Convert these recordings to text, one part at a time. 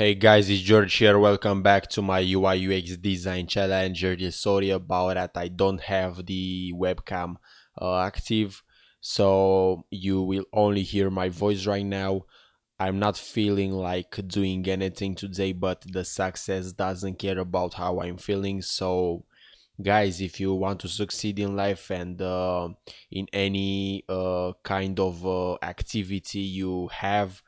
Hey guys, it's George here. Welcome back to my UI UX design challenge. Sorry about that. I don't have the webcam uh, active, so you will only hear my voice right now. I'm not feeling like doing anything today, but the success doesn't care about how I'm feeling. So, guys, if you want to succeed in life and uh, in any uh, kind of uh, activity you have,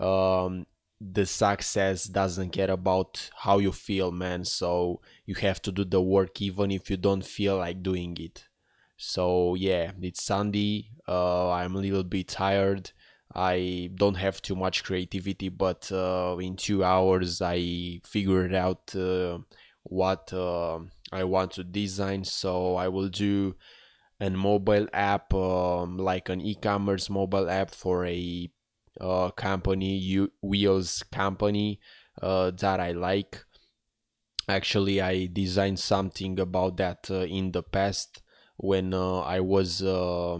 um, the success doesn't care about how you feel man. So you have to do the work even if you don't feel like doing it. So yeah it's sunday uh, i'm a little bit tired. I don't have too much creativity but uh, in two hours i figured out uh, what uh, i want to design. So i will do a mobile app um, like an e-commerce mobile app for a uh, company, U- wheels company uh, that I like. Actually, I designed something about that uh, in the past when uh, I was uh,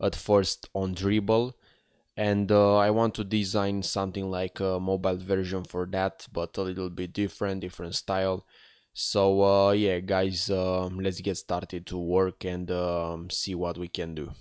at first on Dribbble. and uh, I want to design something like a mobile version for that, but a little bit different, different style. So uh, yeah, guys, um, let's get started to work and um, see what we can do.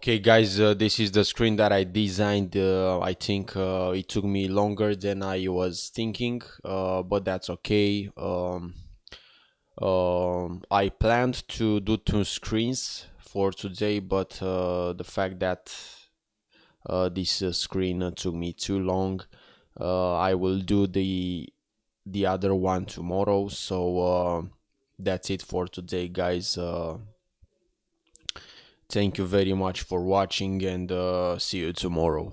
Okay guys, uh, this is the screen that I designed. Uh, I think uh, it took me longer than I was thinking, uh, but that's okay. Um, um, I planned to do two screens for today, but uh, the fact that uh, this screen took me too long, I will do the the other one tomorrow. So that's it for today, guys Thank you very much for watching and uh, see you tomorrow.